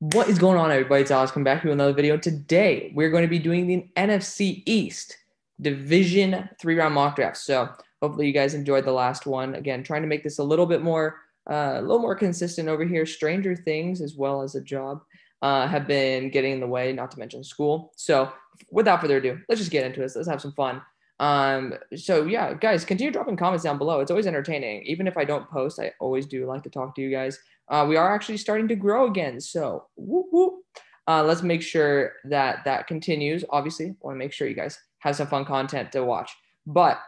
What is going on, everybody? It's Alex. Come back to another video. Today, we're going to be doing the NFC East Division three round mock draft. So, hopefully, you guys enjoyed the last one. Again, trying to make this a little bit more, uh, a little more consistent over here. Stranger things, as well as a job, uh, have been getting in the way. Not to mention school. So, without further ado, let's just get into this. Let's have some fun. Um, so yeah, guys, continue dropping comments down below. It's always entertaining. Even if I don't post, I always do like to talk to you guys. Uh, we are actually starting to grow again. So whoop, whoop. Uh, let's make sure that that continues. Obviously, want to make sure you guys have some fun content to watch. But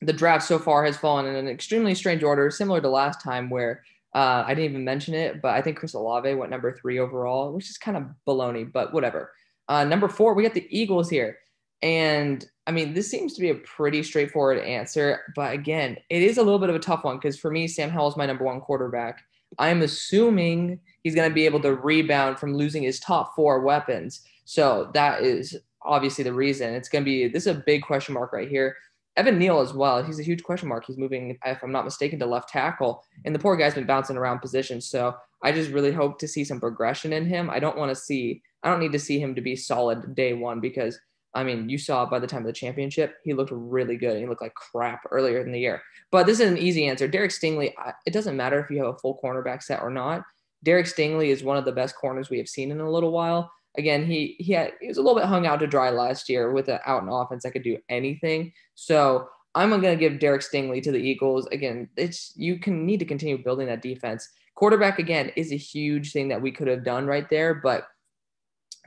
the draft so far has fallen in an extremely strange order, similar to last time where uh, I didn't even mention it, but I think Chris Olave went number three overall, which is kind of baloney, but whatever. Uh, number four, we got the Eagles here. And I mean, this seems to be a pretty straightforward answer, but again, it is a little bit of a tough one because for me, Sam Howell is my number one quarterback. I'm assuming he's going to be able to rebound from losing his top four weapons. So that is obviously the reason. It's going to be this is a big question mark right here. Evan Neal as well. He's a huge question mark. He's moving, if I'm not mistaken, to left tackle, and the poor guy's been bouncing around positions. So I just really hope to see some progression in him. I don't want to see, I don't need to see him to be solid day one because I mean, you saw by the time of the championship, he looked really good. He looked like crap earlier in the year. But this is an easy answer. Derek Stingley, it doesn't matter if you have a full cornerback set or not. Derek Stingley is one of the best corners we have seen in a little while. Again, he he had he was a little bit hung out to dry last year with an out and offense that could do anything. So I'm going to give Derek Stingley to the Eagles. Again, it's you can need to continue building that defense. Quarterback again is a huge thing that we could have done right there, but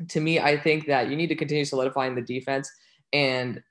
to me, I think that you need to continue solidifying the defense. And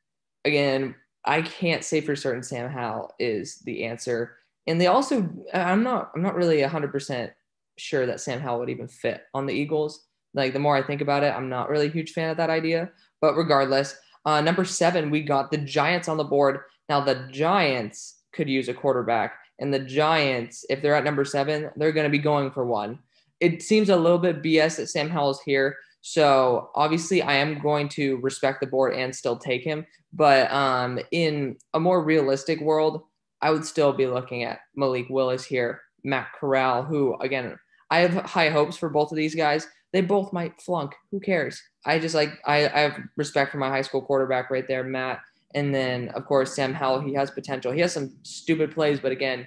again, I can't say for certain Sam Howell is the answer. And they also, I'm not, I'm not really 100% sure that Sam Howell would even fit on the Eagles. Like the more I think about it, I'm not really a huge fan of that idea. But regardless, uh, number seven, we got the Giants on the board. Now the Giants could use a quarterback, and the Giants, if they're at number seven, they're going to be going for one. It seems a little bit BS that Sam Howell's here so obviously, I am going to respect the board and still take him. But um, in a more realistic world, I would still be looking at Malik Willis here, Matt Corral, who again, I have high hopes for both of these guys. They both might flunk. Who cares? I just like I, I have respect for my high school quarterback right there, Matt. And then of course Sam Howell, he has potential. He has some stupid plays, but again,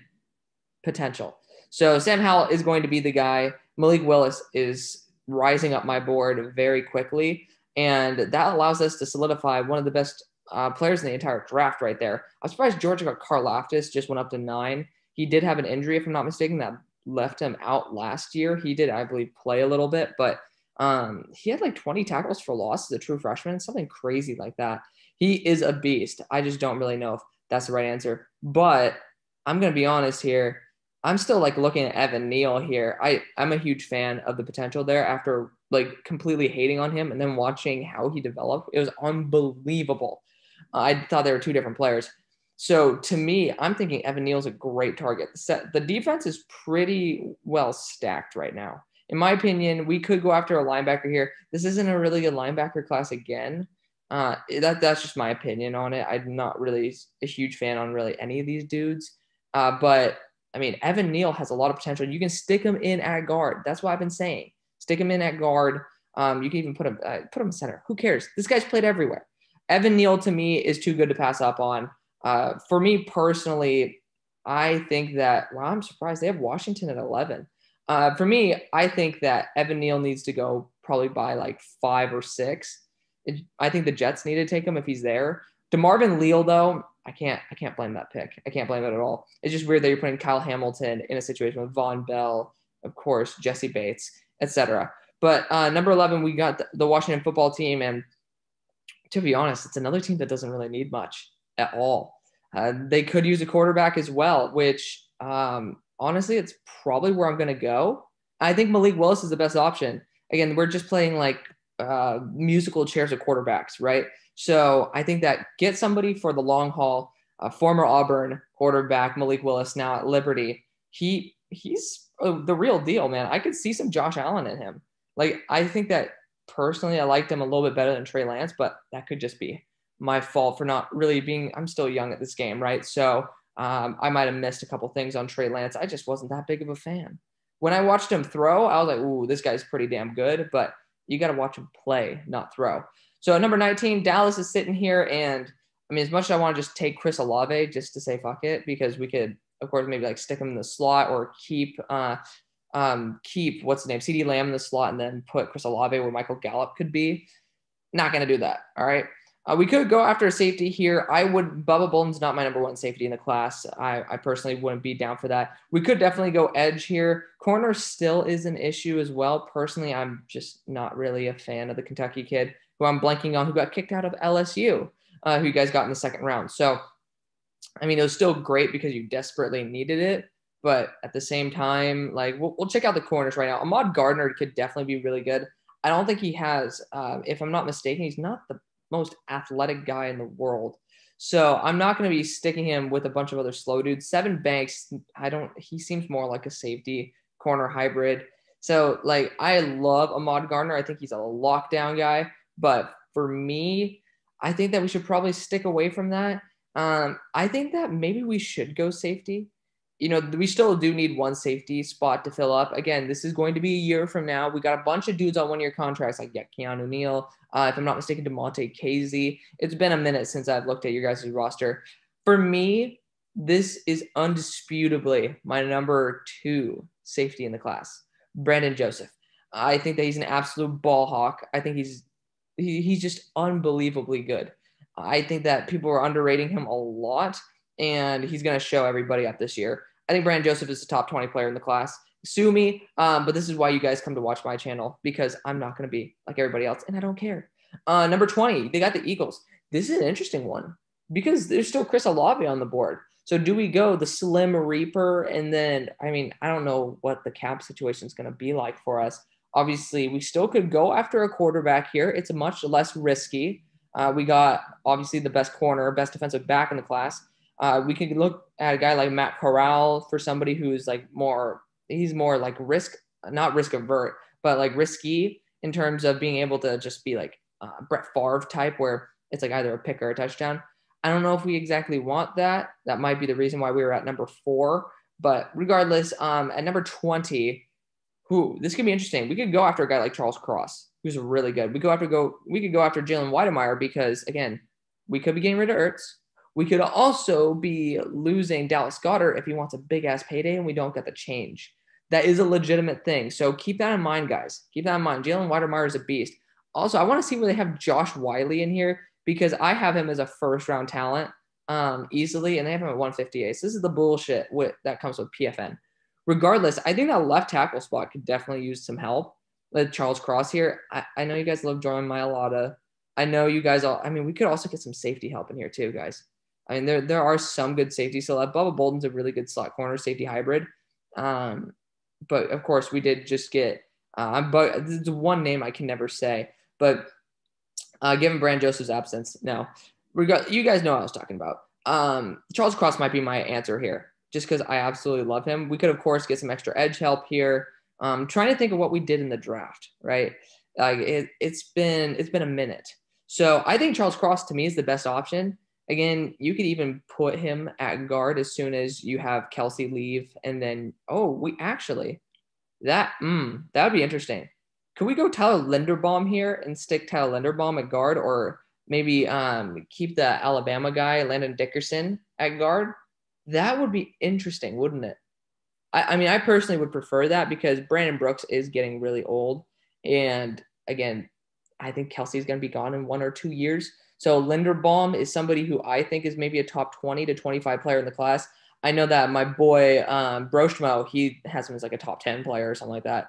potential. So Sam Howell is going to be the guy. Malik Willis is rising up my board very quickly. And that allows us to solidify one of the best uh, players in the entire draft right there. I'm surprised Georgia got Karlaftis, just went up to nine. He did have an injury, if I'm not mistaken, that left him out last year. He did, I believe, play a little bit, but um, he had like 20 tackles for loss as a true freshman, something crazy like that. He is a beast. I just don't really know if that's the right answer. But I'm going to be honest here. I'm still like looking at Evan Neal here. I I'm a huge fan of the potential there after like completely hating on him and then watching how he developed. It was unbelievable. Uh, I thought they were two different players. So to me, I'm thinking Evan Neal's a great target. The, the defense is pretty well stacked right now. In my opinion, we could go after a linebacker here. This isn't a really good linebacker class again. Uh, that that's just my opinion on it. I'm not really a huge fan on really any of these dudes. Uh, but I mean, Evan Neal has a lot of potential. You can stick him in at guard. That's what I've been saying. Stick him in at guard. Um, you can even put him uh, put him center. Who cares? This guy's played everywhere. Evan Neal to me is too good to pass up on. Uh, for me personally, I think that. Well, I'm surprised they have Washington at 11. Uh, for me, I think that Evan Neal needs to go probably by like five or six. It, I think the Jets need to take him if he's there. DeMarvin Leal, though, I can't I can't blame that pick. I can't blame it at all. It's just weird that you're putting Kyle Hamilton in a situation with Vonn Bell, of course, Jessie Bates, etc. But uh, number eleven, we got the, the Washington football team, and to be honest, it's another team that doesn't really need much at all. Uh, they could use a quarterback as well, which um, honestly, it's probably where I'm going to go. I think Malik Willis is the best option. Again, we're just playing like uh, musical chairs of quarterbacks, right? So I think that get somebody for the long haul. Former Auburn quarterback Malik Willis now at Liberty. He he's uh, the real deal, man. I could see some Josh Allen in him. Like I think that personally, I liked him a little bit better than Trey Lance, but that could just be my fault for not really being. I'm still young at this game, right? So um, I might have missed a couple things on Trey Lance. I just wasn't that big of a fan. when I watched him throw, I was like, ooh, this guy's pretty damn good, but you got to watch him play, not throw. So at number 19, Dallas is sitting here. And I mean, as much as I want to just take Chris Olave just to say fuck it, because we could, of course, maybe like stick him in the slot or keep, uh, um, keep what's the name, CeeDee Lamb in the slot and then put Chris Olave where Michael Gallup could be. Not going to do that. All right. Uh, we could go after a safety here. I would. Bubba Bolden's not my number one safety in the class. I, I personally wouldn't be down for that. We could definitely go edge here. Corner still is an issue as well. Personally, I'm just not really a fan of the Kentucky kid who I'm blanking on, who got kicked out of LSU, uh, who you guys got in the second round. So, I mean, it was still great because you desperately needed it. But at the same time, like we'll, we'll check out the corners right now. Ahmad Gardner could definitely be really good. I don't think he has, uh, if I'm not mistaken, he's not the most athletic guy in the world. So I'm not going to be sticking him with a bunch of other slow dudes. Sevyn Banks, I don't, he seems more like a safety corner hybrid. So like I love Ahmad Gardner. I think he's a lockdown guy. But for me, I think that we should probably stick away from that. Um, I think that maybe we should go safety you know, we still do need one safety spot to fill up. Again, this is going to be a year from now. We got a bunch of dudes on one year contracts, like yeah, Keanu Neal, uh, if I'm not mistaken, Damontae Kazee. It's been a minute since I've looked at your guys' roster. For me, this is undisputably my number two safety in the class, Brandon Joseph. I think that he's an absolute ball hawk. I think he's he, he's just unbelievably good. I think that people are underrating him a lot and he's going to show everybody up this year. I think Brandon Joseph is the top 20 player in the class. Sue me, um, but this is why you guys come to watch my channel because I'm not going to be like everybody else, and I don't care. Uh, number 20, they got the Eagles. This is an interesting one because there's still Chris Olave on the board. So do we go the Slim Reaper? And then, I mean, I don't know what the cap situation is going to be like for us. Obviously, we still could go after a quarterback here. It's much less risky. Uh, we got obviously the best corner, best defensive back in the class. Uh, we could look at a guy like Matt Corral for somebody who's like more, he's more like risk, not risk avert, but like risky in terms of being able to just be like uh, Brett Favre type, where it's like either a pick or a touchdown. I don't know if we exactly want that. That might be the reason why we were at number four. But regardless, um, at number 20, who this could be interesting. We could go after a guy like Charles Cross, who's really good. We go after go. We could go after Jalen Wydermyer because again, we could be getting rid of Ertz. We could also be losing Dallas Goedert if he wants a big ass payday and we don't get the change. That is a legitimate thing. So keep that in mind, guys. Keep that in mind. Jalen Wydermyer is a beast. Also, I want to see where they have Josh Whyle in here because I have him as a first round talent um, easily, and they have him at 158. So this is the bullshit with, that comes with PFN. Regardless, I think that left tackle spot could definitely use some help with Charles Cross here. I, I know you guys love Jordan Mailata. I know you guys all. I mean, we could also get some safety help in here too, guys. I mean, there there are some good safety. So like Bubba Bolden's a really good slot corner safety hybrid. Um, but of course, we did just get. Uh, but there's one name I can never say. But uh, given Brand Joseph's absence, no, got you guys know what I was talking about. Um, Charles Cross might be my answer here, just because I absolutely love him. We could of course get some extra edge help here. Um, trying to think of what we did in the draft, right? Like it, it's been it's been a minute. So I think Charles Cross to me is the best option. Again, you could even put him at guard as soon as you have Kelce leave, and then oh, we actually that mm, that would be interesting. Could we go Tyler Linderbaum here and stick Tyler Linderbaum at guard, or maybe um, keep the Alabama guy Landon Dickerson at guard? That would be interesting, wouldn't it? I, I mean, I personally would prefer that because Brandon Brooks is getting really old, and again, I think Kelce is going to be gone in one or two years. So Linderbaum is somebody who I think is maybe a top 20 to 25 player in the class. I know that my boy um, Broshmo, he has him as like a top 10 player or something like that.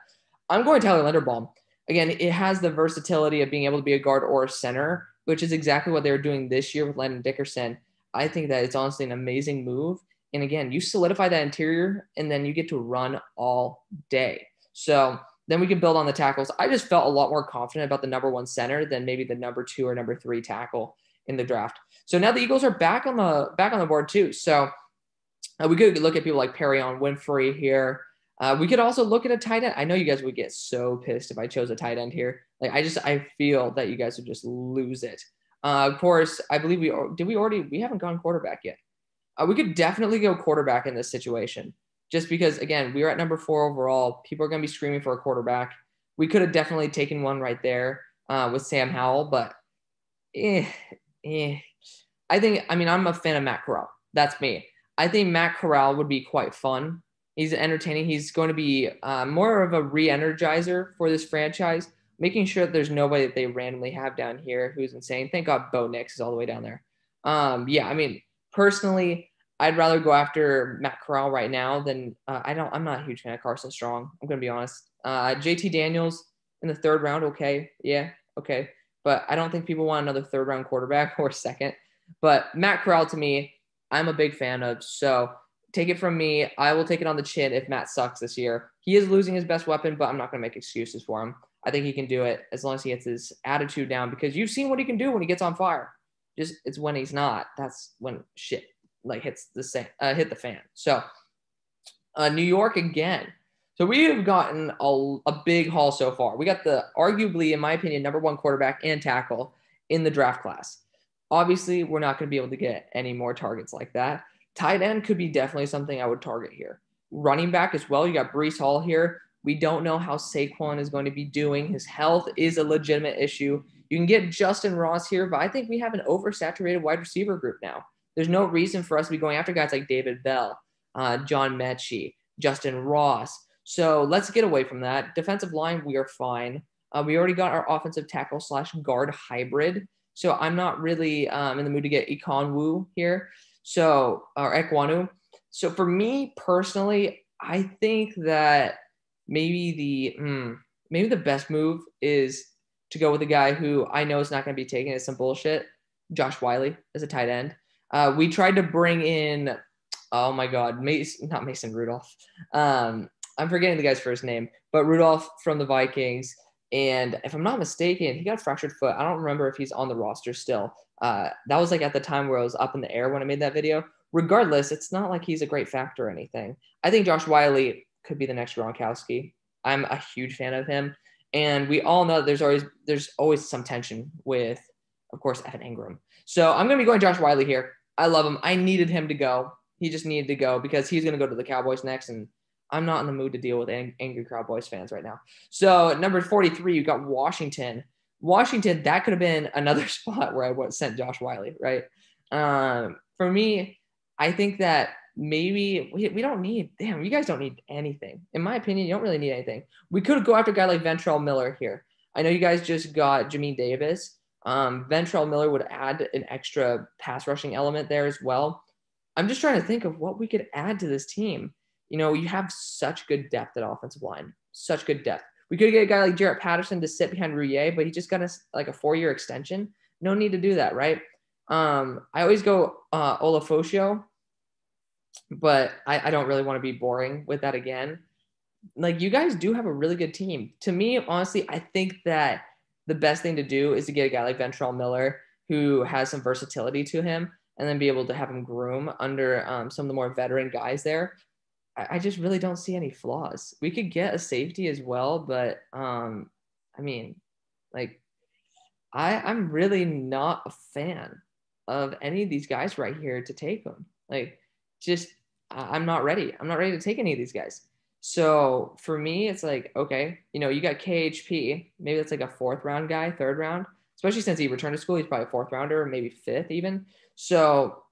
I'm going Tyler Linderbaum. Again, it has the versatility of being able to be a guard or a center, which is exactly what they were doing this year with Landon Dickerson. I think that it's honestly an amazing move. And again, you solidify that interior and then you get to run all day. So then we can build on the tackles. I just felt a lot more confident about the number one center than maybe the number two or number three tackle in the draft. So now the Eagles are back on the back on the board too. So uh, we could look at people like Perrion Winfrey here. Uh, we could also look at a tight end. I know you guys would get so pissed if I chose a tight end here. Like I just I feel that you guys would just lose it. Uh, of course, I believe we did. We already we haven't gone quarterback yet. Uh, we could definitely go quarterback in this situation. just because again we are at number four overall. People are going to be screaming for a quarterback. We could have definitely taken one right there uh, with Sam Howell, but eh, eh. I think I mean I'm a fan of Matt Corral. That's me. I think Matt Corral would be quite fun. He's entertaining. He's going to be uh, more of a re-energizer for this franchise, making sure that there's nobody that they randomly have down here who's insane. Thank God Bo Nix is all the way down there. Um, yeah, I mean, personally, I'd rather go after Matt Corral right now than uh, I don't. I'm not a huge fan of Carson Strong. I'm gonna be honest. Uh, JT Daniels in the third round, okay, yeah, okay, but I don't think people want another third round quarterback or second. But Matt Corral to me, I'm a big fan of. So take it from me, I will take it on the chin if Matt sucks this year. He is losing his best weapon, but I'm not gonna make excuses for him. I think he can do it as long as he gets his attitude down because you've seen what he can do when he gets on fire. Just it's when he's not. That's when shit like hits the same uh, hit the fan. So uh, New York again. So we have gotten a, a big haul so far. We got the arguably, in my opinion, number one quarterback and tackle in the draft class. Obviously, we're not going to be able to get any more targets like that. Tight end could be definitely something I would target here. Running back as well. You got Breece Hall here. We don't know how Saquon is going to be doing. His health is a legitimate issue. You can get Justyn Ross here, but I think we have an oversaturated wide receiver group now. There's no reason for us to be going after guys like David Bell, uh, John Metchie, Justyn Ross. So let's get away from that. Defensive line, we are fine. Uh, we already got our offensive tackle slash guard hybrid. So I'm not really um, in the mood to get Ekwonu here. So, or Ekwonu. So for me personally, I think that maybe the mm, maybe the best move is to go with a guy who I know is not going to be taken as some bullshit, Josh Whyle as a tight end. Uh, we tried to bring in, oh my God, Mason, not Mason Rudolph. Um, I'm forgetting the guy's first name, but Rudolph from the Vikings. And if I'm not mistaken, he got a fractured foot. I don't remember if he's on the roster still. Uh, that was like at the time where I was up in the air when I made that video. Regardless, it's not like he's a great factor or anything. I think Josh Whyle could be the next Gronkowski. I'm a huge fan of him. And we all know there's always there's always some tension with, of course, Evan Engram. So I'm gonna be going Josh Whyle here. I love him. I needed him to go. He just needed to go because he's gonna go to the Cowboys next, and I'm not in the mood to deal with ang- angry Cowboys fans right now. So number 43, you got Washington. Washington, that could have been another spot where I would sent Josh Whyle, right? Um, for me, I think that maybe we, we don't need damn you guys don't need anything. In my opinion you don't really need anything. We could go after a guy like ventrell miller here. I know you guys just got Jamin davis. Um, ventrell miller would add an extra pass rushing element there as well. I'm just trying to think of what we could add to this team. You know you have such good depth at offensive line such good depth. We could get a guy like Jarrett Patterson to sit behind Roullier, but he just got us like a four-year extension. No need to do that, right? Um, I always go uh, Ulofoshio but I, I don't really want to be boring with that again. Like you guys do have a really good team. To me, honestly, I think that the best thing to do is to get a guy like Ventrell Miller who has some versatility to him and then be able to have him groom under um, some of the more veteran guys there. I, I, just really don't see any flaws. We could get a safety as well, but um, I mean, like, I, I'm really not a fan of any of these guys right here to take them. Like, just I'm not ready. I'm not ready to take any of these guys. So for me, it's like, okay, you know, you got KHP. Maybe that's like a fourth round guy, third round, especially since he returned to school. He's probably a fourth rounder, maybe fifth even. So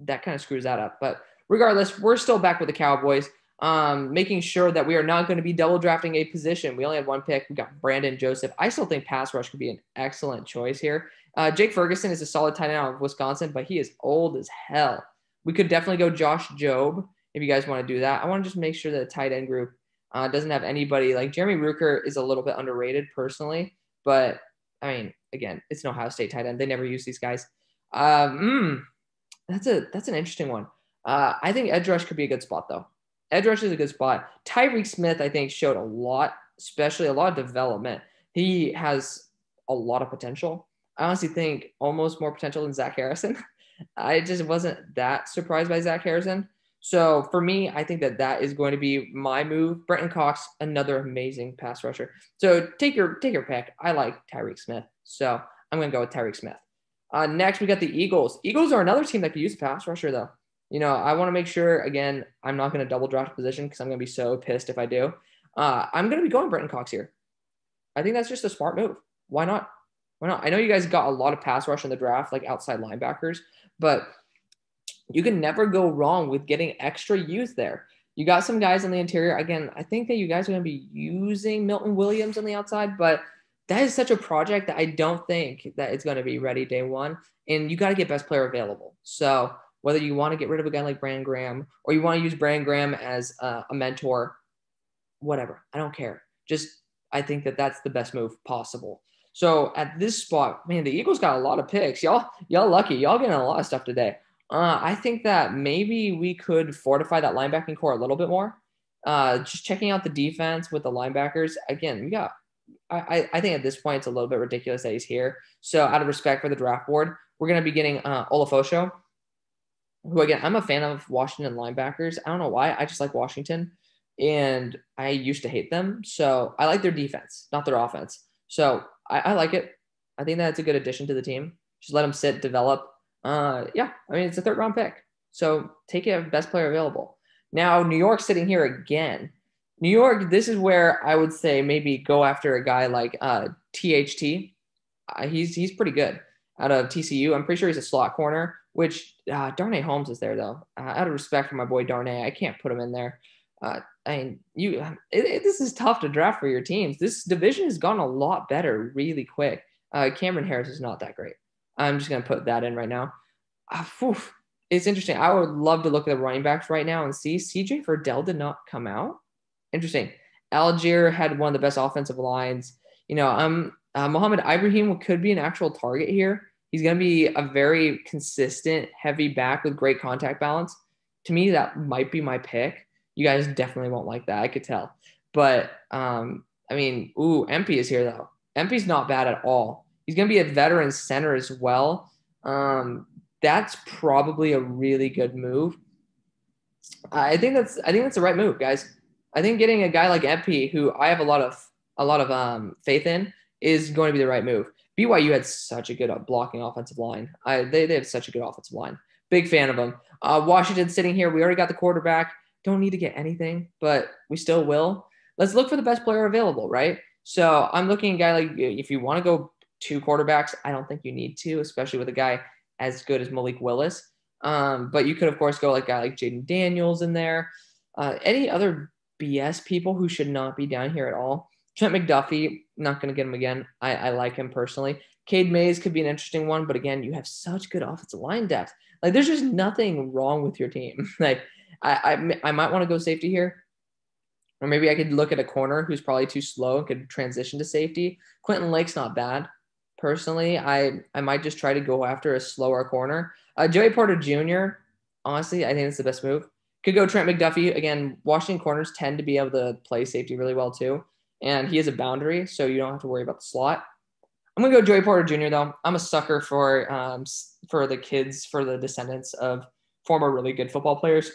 that kind of screws that up. But regardless, we're still back with the Cowboys, um, making sure that we are not going to be double drafting a position. We only had one pick. We got Brandon Joseph. I still think pass rush could be an excellent choice here. Uh, Jake Ferguson is a solid tight end out of Wisconsin, but he is old as hell. We could definitely go Josh Job if you guys want to do that. I want to just make sure that the tight end group uh, doesn't have anybody like Jeremy Ruckert is a little bit underrated personally, but I mean, again, it's an Ohio State tight end. They never use these guys. Um, mm, that's a that's an interesting one. Uh, I think edge rush could be a good spot though. Edge rush is a good spot. Tyreke Smith, I think, showed a lot, especially a lot of development. He has a lot of potential. I honestly think almost more potential than Zach Harrison. I just wasn't that surprised by Zach Harrison. So for me, I think that that is going to be my move. Brenton Cox, another amazing pass rusher. So take your take your pick. I like Tyreke Smith, so I'm going to go with Tyreke Smith. Uh, next, we got the Eagles. Eagles are another team that could use a pass rusher though. You know, I want to make sure again, I'm not going to double draft position because I'm going to be so pissed if I do. Uh, I'm going to be going Brenton Cox here. I think that's just a smart move. Why not? Why not? I know you guys got a lot of pass rush in the draft, like outside linebackers, but you can never go wrong with getting extra use there. You got some guys on the interior. Again, I think that you guys are going to be using Milton Williams on the outside, but that is such a project that I don't think that it's going to be ready day one. And you got to get best player available. So whether you want to get rid of a guy like Brandon Graham or you want to use Brandon Graham as a, a mentor, whatever, I don't care. Just I think that that's the best move possible. So at this spot, man, the Eagles got a lot of picks. Y'all, y'all lucky. Y'all getting a lot of stuff today. Uh, I think that maybe we could fortify that linebacking core a little bit more. Uh, just checking out the defense with the linebackers. Again, we got. I, I think at this point it's a little bit ridiculous that he's here. So out of respect for the draft board, we're gonna be getting uh, Ulofoshio, who again I'm a fan of Washington linebackers. I don't know why. I just like Washington, and I used to hate them. So I like their defense, not their offense. So I, I like it. I think that's a good addition to the team. Just let them sit, develop, uh, yeah, I mean, it's a third round pick. So take it best player available. Now, New York sitting here again. New York, this is where I would say maybe go after a guy like uh, THT. Uh, he's he's pretty good out of TCU. I'm pretty sure he's a slot corner, which uh, Darnay Holmes is there though. Uh, out of respect for my boy Darnay, I can't put him in there. I mean, you it, it, this is tough to draft for your teams. This division has gone a lot better really quick. Uh, Cameron Harris is not that great. I'm just going to put that in right now. Uh, it's interesting. I would love to look at the running backs right now and see CJ Verdell did not come out. Interesting. Algier had one of the best offensive lines. You know, um, uh, Mohamed Ibrahim could be an actual target here. He's going to be a very consistent, heavy back with great contact balance. To me, that might be my pick. You guys definitely won't like that. I could tell. But um, I mean, ooh, Empey is here though. Empey's not bad at all. He's going to be a veteran center as well. Um, that's probably a really good move. I think that's I think that's the right move, guys. I think getting a guy like Empey, who I have a lot of a lot of um, faith in, is going to be the right move. BYU had such a good blocking offensive line. I, they, they have such a good offensive line. Big fan of them. Uh, Washington sitting here. We already got the quarterback. Don't need to get anything, but we still will. Let's look for the best player available, right? So I'm looking at a guy like if you want to go two quarterbacks. I don't think you need to, especially with a guy as good as Malik Willis. Um, but you could, of course, go like guy like Jayden Daniels in there. Uh, any other BS people who should not be down here at all. Trent McDuffie, not going to get him again. I, I like him personally. Cade Mays could be an interesting one, but again, you have such good offensive line depth. Like, there's just nothing wrong with your team. like, I, I, I might want to go safety here, or maybe I could look at a corner who's probably too slow and could transition to safety. Quentin Lake's not bad personally. I I might just try to go after a slower corner. Uh, Joey Porter Jr. Honestly, I think it's the best move. Could go Trent McDuffie again. Washington corners tend to be able to play safety really well too, and he has a boundary, so you don't have to worry about the slot. I'm gonna go Joey Porter Jr. though. I'm a sucker for um, for the kids, for the descendants of former really good football players.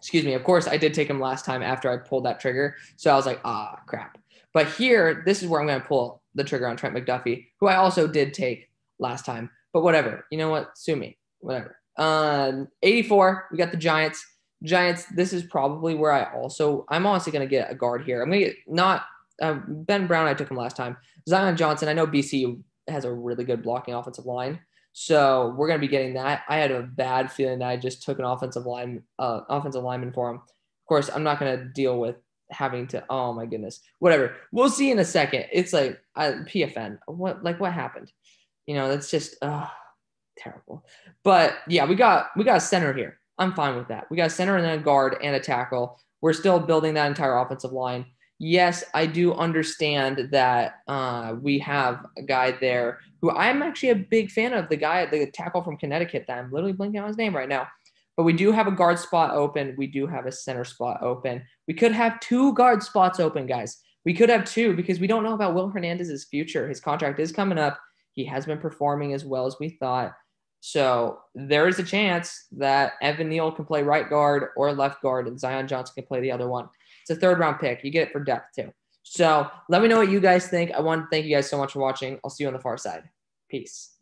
Excuse me. Of course, I did take him last time after I pulled that trigger, so I was like, ah, crap. But here, this is where I'm gonna pull the trigger on Trent McDuffie, who I also did take last time. But whatever. You know what? Sue me. Whatever. Um, 84, we got the Giants. Giants, this is probably where I also, I'm honestly going to get a guard here. I'm going to get not um, Ben Brown, I took him last time. Zion Johnson, I know BC has a really good blocking offensive line. So we're going to be getting that. I had a bad feeling that I just took an offensive line, uh, offensive lineman for him. Of course, I'm not going to deal with having to oh my goodness whatever. We'll see in a second. It's like uh, pfn what like what happened? You know that's just uh, terrible. But yeah we got we got a center here. I'm fine with that. We got a center and then a guard and a tackle. We're still building that entire offensive line yes i do understand that uh, we have a guy there who i'm actually a big fan of the guy the tackle from connecticut that i'm literally blinking on his name right now but we do have a guard spot open. We do have a center spot open. We could have two guard spots open, guys. We could have two because we don't know about Will Hernandez's future. His contract is coming up. He has been performing as well as we thought. So there is a chance that Evan Neal can play right guard or left guard, and Zion Johnson can play the other one. It's a third round pick. You get it for depth too. So let me know what you guys think. I want to thank you guys so much for watching. I'll see you on the far side. Peace.